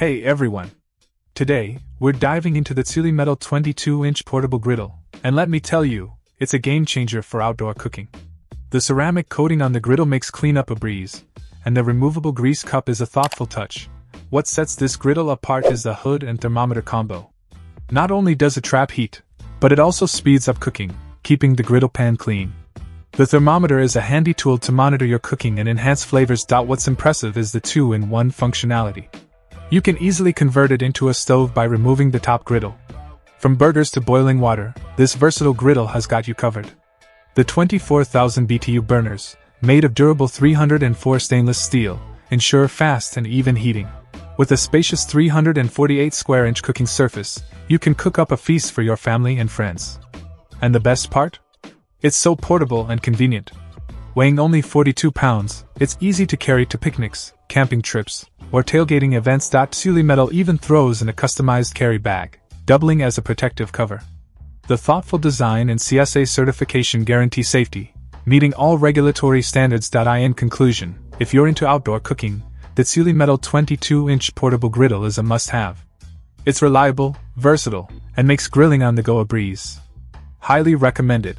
Hey everyone! Today, we're diving into the QuliMetal 22 inch portable griddle, and let me tell you, it's a game changer for outdoor cooking. The ceramic coating on the griddle makes cleanup a breeze, and the removable grease cup is a thoughtful touch. What sets this griddle apart is the hood and thermometer combo. Not only does it trap heat, but it also speeds up cooking, keeping the griddle pan clean. The thermometer is a handy tool to monitor your cooking and enhance flavors. What's impressive is the two in one functionality. You can easily convert it into a stove by removing the top griddle. From burgers to boiling water, this versatile griddle has got you covered. The 24,000 BTU burners, made of durable 304 stainless steel, ensure fast and even heating. With a spacious 348 square inch cooking surface, you can cook up a feast for your family and friends. And the best part? It's so portable and convenient. Weighing only 42 pounds, it's easy to carry to picnics, camping trips, or tailgating events. QuliMetal even throws in a customized carry bag, doubling as a protective cover. The thoughtful design and CSA certification guarantee safety, meeting all regulatory standards. In conclusion, if you're into outdoor cooking, the QuliMetal 22 inch portable griddle is a must have. It's reliable, versatile, and makes grilling on the go a breeze. Highly recommended.